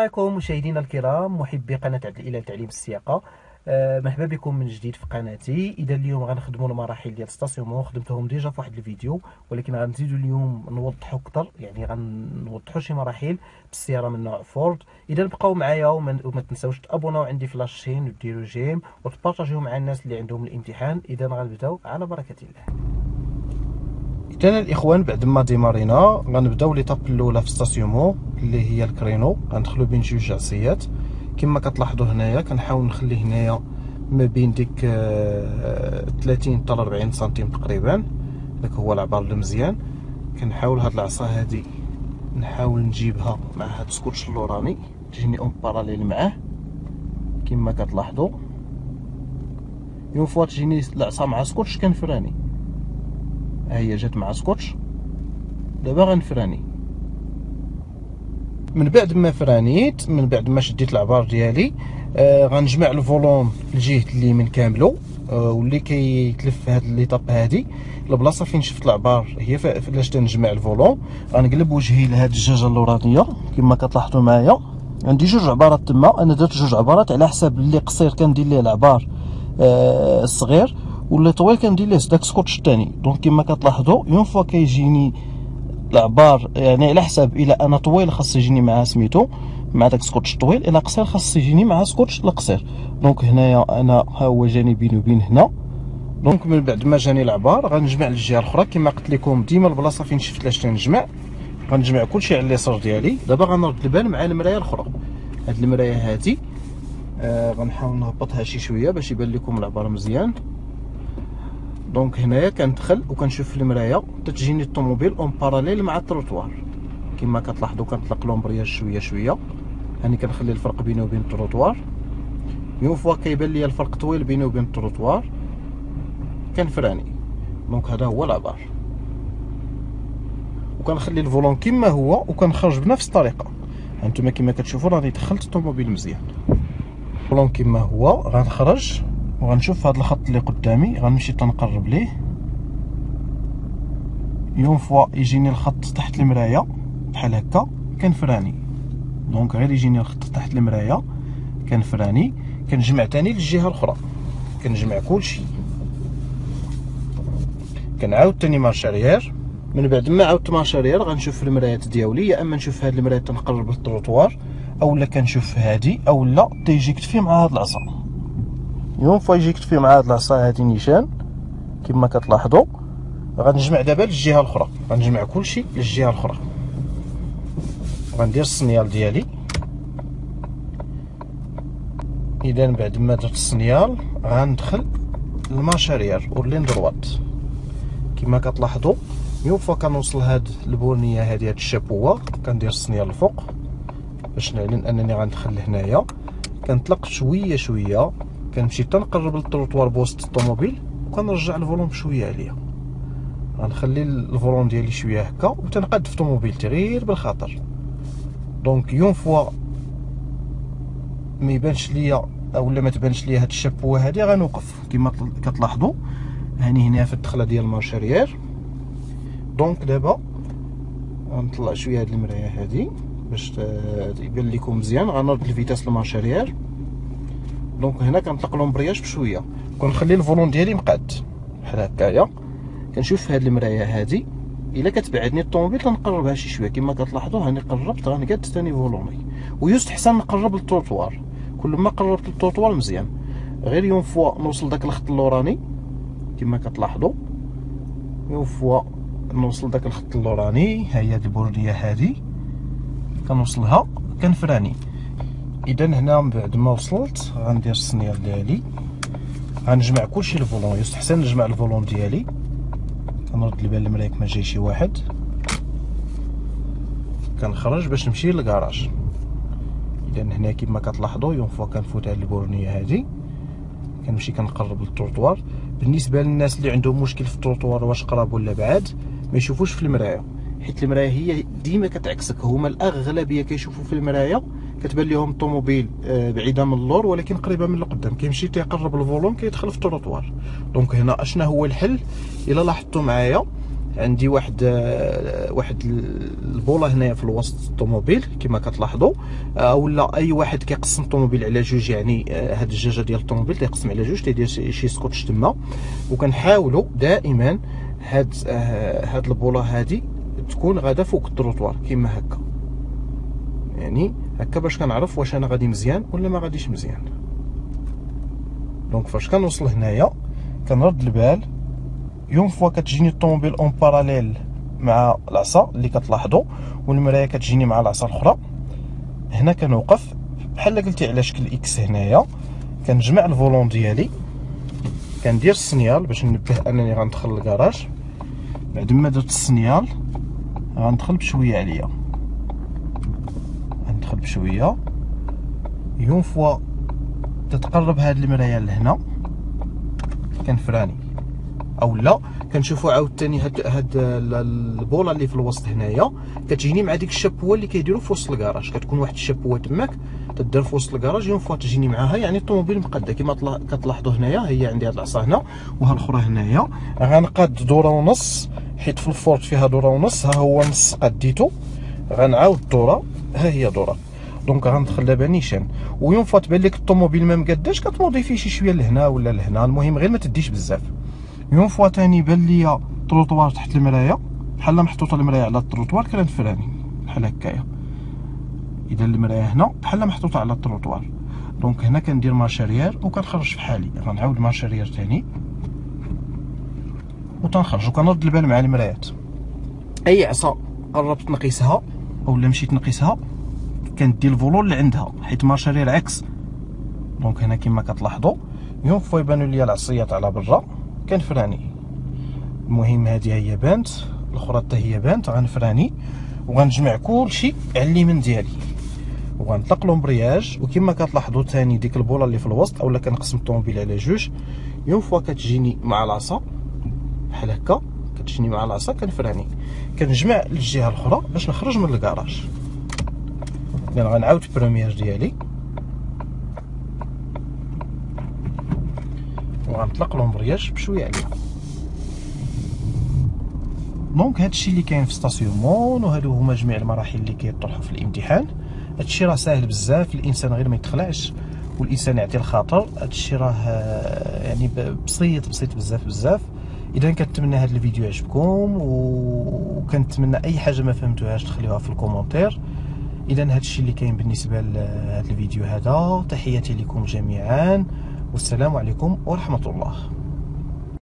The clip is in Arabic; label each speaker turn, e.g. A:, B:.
A: عليكم مشاهدينا الكرام محبي قناة عبد الإله تعليم السياقة. أه مرحبا بكم من جديد في قناتي. إذا اليوم غنخدموا المراحل ديال stationnement خدمتهم déjà في واحد الفيديو ولكن غنزيدوا اليوم نوضحوا أكثر يعني غنوضحوا شي مراحل بالسيارة من نوع فورد إذا بقاو معايا وما تنساوش تأبوناو عندي في la chaîne وديروا j'aime وتبارطاجيو مع الناس اللي عندهم الامتحان. إذا غنبداو على بركة الله. اذا الإخوان بعد ما ديمارينا غنبداو l'étape الأولى في stationnement اللي هي ال créneau. غندخلو بين جوج عصيات. كما كتلاحظوا هنايا كنحاول نخلي هنايا ما بين ديك 30 حتى 40 سنتيم تقريبا. داك هو العبار المزيان كنحاول هاد العصا هادي نحاول نجيبها مع هاد السكوتش اللوراني. تجيني en parallèle معاه. كما كتلاحظوا يوم فوا تجيني العصا مع سكوتش كنفراني هي جات مع سكوتش. دابا غنفراني. من بعد ما فرانيت من بعد ما شديت العبار ديالي آه غنجمع ال volant الجهة اليمين كاملو آه واللي كيتلف هاد l'étape هادي. البلاصة فين شفت العبار هي فاش تنجمع ال volant غنقلب وجهي لهاد الجاجه اللورانية كما كتلاحظوا معايا. عندي جوج عبارات تما أنا درت جوج عبارات على حساب اللي قصير كندير ليه العبار آه الصغير. واللي طويل كندير ليه داك سكوتش الثاني donc كما كتلاحظوا une fois كيجيني العبار يعني على حساب إلا أنا طويل خاص يجيني مع سميتو مع داك سكوتش طويل إلا قصير خاص يجيني مع سكوتش القصير donc هنايا أنا ها هو جاني بيني وبين هنا. donc من بعد ما جاني العبار غنجمع للجهة الأخرى. كما قلت لكم ديما البلاصة فين شفت لاش تنجمع غنجمع كلشي على اليسار ديالي. دابا غنرد البال مع المرايه الأخرى. هاد المرايه هادي آه غنحاول نهبطها شي شوية باش يبان لكم العبار مزيان. donc هنايا كندخل وكنشوف في تتجيني الطوموبيل en parallèle مع التروطوار كما كتلاحظوا كنطلق l'embrayage شوية شوية. هاني كنخلي الفرق بيني وبين التروطوار يوم فوا كيبان لي الفرق طويل بيني وبين التروطوار كنفراني. donc هذا هو العبار. وكنخلي ال volant كما هو وكنخرج بنفس الطريقة. هانتوما كما كتشوفوا راني دخلت الطوموبيل مزيان. ال volant كما هو غنخرج وغنشوف هذا الخط اللي قدامي غنمشي تنقرب ليه. يوم فوا يجيني الخط تحت المرايه بحال هكا كنفراني. donc غير يجيني الخط تحت المرايه كنفراني. كنجمع تاني للجهة الأخرى. كنجمع كلشي. كنعاود تاني marche arrière من بعد ما عاودت marche arrière غنشوف المرايات ديالي. يا أما نشوف هاد المراية تنقرب للطروطوار اولا كنشوف هادي اولا تيجي كتفي مع هاد العصا. une fois يجي كتفي مع هاد العصا هادي نيشان كما كتلاحظوا غنجمع دابا للجهة الأخرى. غنجمع كلشي للجهة الأخرى. غندير ال signal ديالي. إذا بعد ما درت ال signal غندخل ال marche arrière وال ligne droite كما كتلاحظوا يوم فوا كنوصل هاد البنية هادي هاد الشابوة كندير ال signal الفوق باش نعلن أنني غندخل لهنايا. كنطلق شوية شوية كنمشي تنقرب للتروطوار بوسط الطوموبيل وكنرجع ال volant بشويه عليا. غنخلي ال volant ديالي شوية هكا وتنقاد في طوموبيلتي غير بالخاطر donc une fois ما يبانش ليا اولا ما تبانش ليا هاد الشابوه هادي غنوقف. كما كتلاحظوا هاني هنا في الدخلة ديال ال marche arrière donc دابا غنطلع شوية هاد المراية هادي باش يبان لكم مزيان. غنرد ال vitesse ال marche arrière donc هنا كنطلق l'embrayage بشويه. كنخلي ال volant ديالي مقاد. بحال هكايا. كنشوف هاد المرايه هادي. إلا كتبعدني الطوموبيل كنقربها شي شوية. كما كتلاحظوا هاني قربت غنقاد ثاني volant ي. ويستحسن نقرب للتروطوار كل ما قربت للتروطوار مزيان. غير يوم فوا نوصل داك الخط اللوراني. كما كتلاحظوا يوم فوا نوصل داك الخط اللوراني. ها هي البوردية هادي. كنوصلها. كنفراني. اذا هنا من بعد ما وصلت غندير ال signal ديالي. غنجمع كلشي ال volant. يستحسن نجمع ال volant ديالي. كنرد البال المرايك ما جاي شي واحد. كنخرج باش نمشي للكراج اذا هنا كما كتلاحظوا يوم فوا كنفوت هاد البورنية هادي. كنمشي كنقرب للتروطوار. بالنسبة للناس اللي عندهم مشكل في التروطوار واش قراب ولا بعاد ما يشوفوش في المراية. حيت المراية هي ديما كتعكسك. هما الأغلبية كيشوفوا في المراية. كتبان لهم الطوموبيل آه، بعيدة من اللور ولكن قريبة من القدام. كيمشي تيقرب ال volant كيدخل في ال trottoir. donc هنا اشنا هو الحل؟ إلا لاحظتوا معايا عندي واحد واحد البولة هنايا في الوسط الطوموبيل كما كتلاحظوا. ولا أي واحد كيقسم الطوموبيل على جوج يعني هاد الجاجة ديال الطوموبيل تيقسم على جوج تيدير شي سكوتش تما وكنحاولوا دائما هاد هاد البولة هادي تكون غادا فوق التروطوار كما هكا. يعني هكا باش كنعرف واش أنا غادي مزيان ولا ما غاديش مزيان. donc فاش كنوصل هنايا كنرد البال. يوم فوا كتجيني الطوموبيل en parallèle مع العصا اللي كتلاحظوا والمرايه كتجيني مع العصا الأخرى. هنا كنوقف. بحال قلتي على شكل إكس هنايا كنجمع ال volant ديالي. كندير ال signal باش نبه أنني غندخل للكراج بعد ما درت ال signal غندخل بشوية عليا. غندخل بشوية. يوم فوا تتقرب هاد المرايه لهنا. كنفراني. أو لا كنشوفوا عاوتاني هاد هاد البولة اللي في الوسط هنايا. كتجيني مع ديك الشابوة اللي كيديروا في وسط الكراج كتكون واحد الشابوة تماك تدار في وسط الكراج يوم فوا تجيني معاها يعني الطوموبيل مقاده كما كتلاحظوا هنايا هي عندي هاد العصا هنا وها الأخرى هنايا. غنقاد دورة ونص حيت في الفورت فيها دورة ونص. ها هو نص قديتو. غنعاود الدورة. ها هي دورة. donc غندخل دابا نيشان. ويوم فوا تبان لك الطوموبيل ما مقاداش كتموديفي شي شوية لهنا ولا لهنا. المهم غير ما تديش بزاف. يوم فوا تاني بان ليا تروطوار تحت المرايه بحال محطوطة المرايه على التروطوار كنفراني بحال هكايا. إذا المرايه هنا بحال محطوطة على ال trottoir. donc هنا كندير marche arrière وكنخرج في حالي. غنعاود marche arrière تاني. وتنخرج. وكنرد البال مع المرايات. أي عصا قربت نقيسها. أولا مشيت نقيسها كندي ال volant لعندها حيت marche arrière عكس donc هنا كما كتلاحظوا يوم فوا يبانوا ليا العصيات على برا كنفراني. المهم هذه هي بانت الأخرى حتى هي بانت غنفراني وغنجمع كلشي على اليمين ديالي. وغنطلق l'embrayage وكما كتلاحظوا ثاني ديك البوله اللي في الوسط أولا كنقسم الطوموبيل على جوج. يوم فوا كتجيني مع العصا بحال هكا. كتجيني مع العصا كنفراني كنجمع للجهه الأخرى باش نخرج من الكراج. اذا غنعاود ال première ديالي. وغنطلق l'embrayage بشوية عليه. donc هادشي اللي كاين في stationnement وهادو هما جميع المراحل اللي كيطرحوا في الامتحان. هادشي راه ساهل بزاف الإنسان غير ما يتخلعش والإنسان يعطي الخاطر. هادشي راه يعني بسيط بسيط بزاف بزاف. إذا كنتمنى هذا الفيديو يعجبكم وكنتمنى أي حاجة ما فهمتوهاش تخليوها في الكومونتير إذا هذا الشيء اللي كاين بالنسبة لهذا الفيديو هذا تحياتي لكم جميعا. والسلام عليكم ورحمة الله.